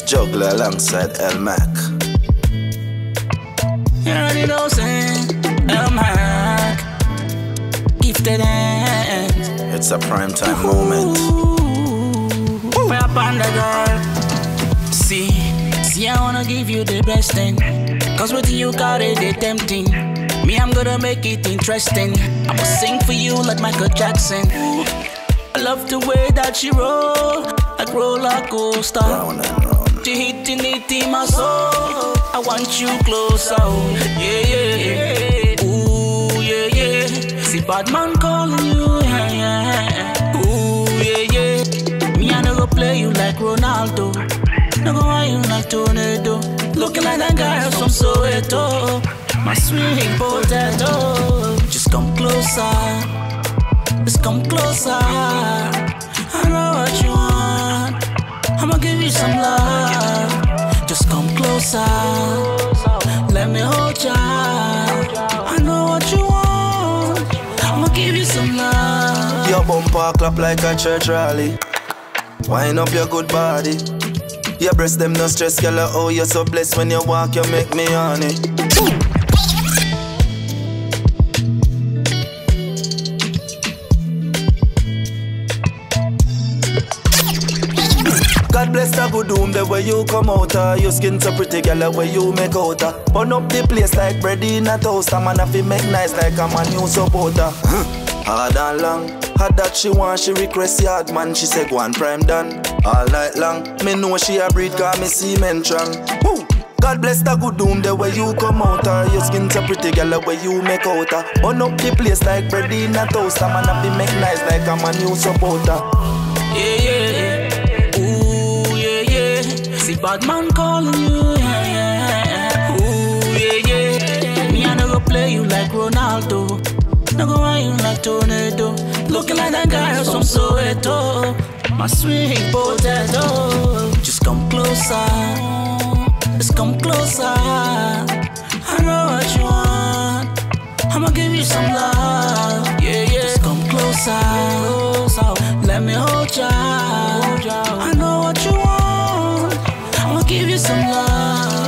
Juggla alongside Elmac. You already know, say, Elmac. Gifted hands. It's a prime time moment. Fire on the girl. See, see, I wanna give you the best thing. Cause with you got it, they tempting. Me, I'm gonna make it interesting. I'ma sing for you like Michael Jackson. I love the way that she roll, like roller coaster. Round. She hitting it in my soul. I want you closer. oh. Yeah, yeah. Ooh, yeah, yeah. See, bad man calling you. Yeah, yeah. Ooh, yeah, yeah. Me, I never play you like Ronaldo. No go want you like tornado. Looking like that girl from Soweto. My sweet potato. Just come closer. Just come closer. I know what you want. I'ma give you some love. Closer. Let me hold ya. I know what you want. I'ma give you some love. Your bumper clap like a church rally. Wind up your good body. Your breast them no stress, girl. Oh, you're so blessed when you walk, you make me honey. God bless the good doom the way you come out uh. Your skin so pretty girl the way you make out uh. Burn up the place like bread in a toaster Man I feel make nice like I'm a new supporter Hard and long Had that she want she request yard man She say go on prime done All night long Me know she a breed cause me cement strong Woo! God bless the good doom the way you come out uh. Your skin so pretty girl the way you make out uh. Burn up the place like bread in a toaster Man I feel make nice like I'm a new supporter Yeah, yeah, yeah. Ooh, yeah, yeah. See, bad man calling you. Yeah, yeah. Ooh, yeah, yeah. Me, I never play you like Ronaldo. No go want you like tornado. Looking like that girl from Soweto. My sweet potato. Just come closer. Just come closer. I know what you want. I'ma give you some love. Yeah, yeah. Just come closer. closer. Let me hold ya. some love.